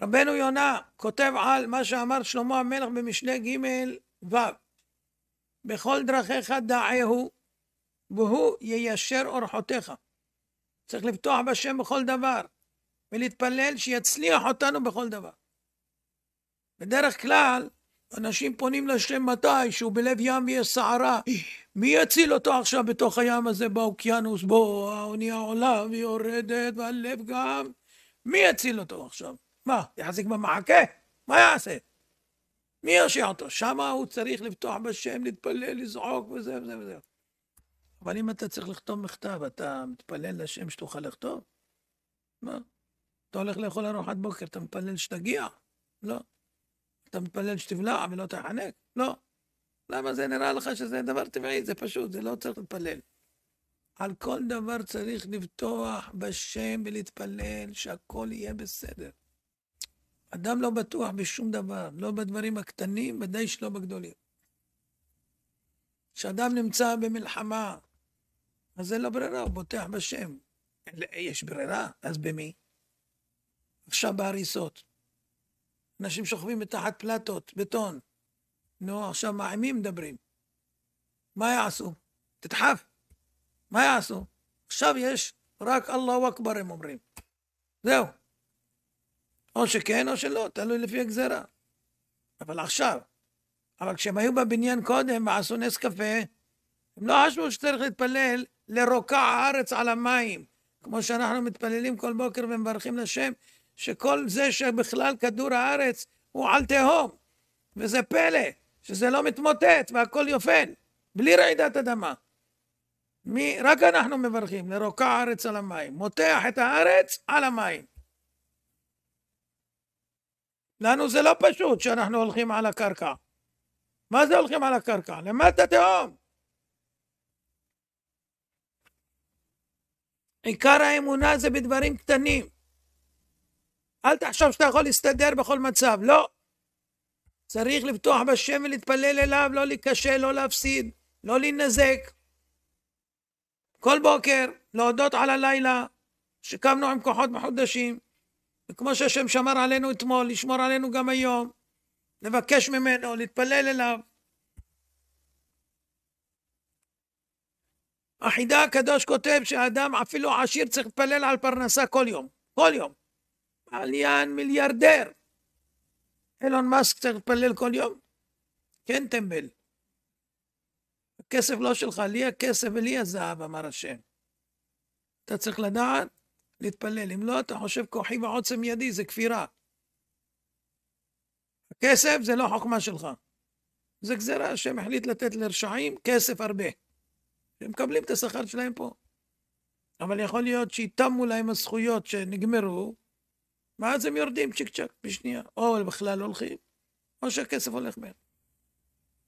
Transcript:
רבנו יונה כותב על מה שאמר שלמה המלך במשנה ג' ו' בכל דרכיך דעהו והוא יישר אורחותיך. צריך לפתוח בשם בכל דבר ולהתפלל שיצליח אותנו בכל דבר. בדרך כלל אנשים פונים לשם מתי שהוא בלב ים ויש סערה מי יציל אותו עכשיו בתוך הים הזה באוקיינוס בו האונייה עולה ויורדת והלב גם מי יציל אותו עכשיו? מה, יחזיק במעקה? מה יעשה? מי ירשיע אותו? שמה הוא צריך לפתוח בשם, להתפלל, לזעוק וזה וזה וזה. אבל אם אתה צריך לכתוב מכתב, אתה מתפלל לשם שתוכל לכתוב? מה? אתה הולך לאכול ארוחת בוקר, אתה מתפלל שתגיע? לא. אתה מתפלל שתבלע ולא תחנק? לא. למה זה נראה לך שזה דבר טבעי? זה פשוט, זה לא צריך להתפלל. על כל דבר צריך לפתוח בשם ולהתפלל שהכל יהיה בסדר. אדם לא בטוח בשום דבר, לא בדברים הקטנים, ודאי שלא בגדולים. כשאדם נמצא במלחמה, אז אין לו ברירה, הוא בוטח בשם. יש ברירה, אז במי? עכשיו בהריסות. אנשים שוכבים מתחת פלטות, בטון. נו, עכשיו מה, עם מי מדברים? מה יעשו? תדחף. מה יעשו? עכשיו יש רק אללהו אכבר הם אומרים. זהו. או שכן או שלא, תלוי לפי הגזרה. אבל עכשיו, אבל כשהם היו בבניין קודם ועשו נס קפה, הם לא חשבו שצריך להתפלל לרוקע הארץ על המים, כמו שאנחנו מתפללים כל בוקר ומברכים לשם, שכל זה שבכלל כדור הארץ הוא על תהום, וזה פלא, שזה לא מתמוטט והכל יופן, בלי רעידת אדמה. מי, רק אנחנו מברכים, לרוקע הארץ על המים, מותח את הארץ על המים. לנו זה לא פשוט שאנחנו הולכים על הקרקע. מה זה הולכים על הקרקע? למטה תהום. עיקר האמונה זה בדברים קטנים. אל תחשוב שאתה יכול להסתדר בכל מצב, לא. צריך לפתוח בשם ולהתפלל אליו, לא להיכשל, לא להפסיד, לא להינזק. כל בוקר להודות על הלילה שקמנו עם כוחות מחודשים, וכמו שהשם שמר עלינו אתמול, לשמור עלינו גם היום, לבקש ממנו, להתפלל אליו. החידה הקדוש כותב שהאדם אפילו עשיר צריך להתפלל על פרנסה כל יום, כל יום. עליין מיליארדר. אילון מאסק צריך להתפלל כל יום? כן טמבל. הכסף לא שלך, לי הכסף ולי הזהב, אמר השם. אתה צריך לדעת להתפלל. אם לא, אתה חושב כוחי ועוצם ידי, זה כפירה. הכסף זה לא חוכמה שלך. זה גזירה, השם החליט לתת לרשעים כסף הרבה. הם מקבלים את השכר שלהם פה. אבל יכול להיות שיתמו להם הזכויות שנגמרו, ואז הם יורדים צ'יק צ'ק בשנייה. או בכלל הולכים, או שהכסף הולך מהם.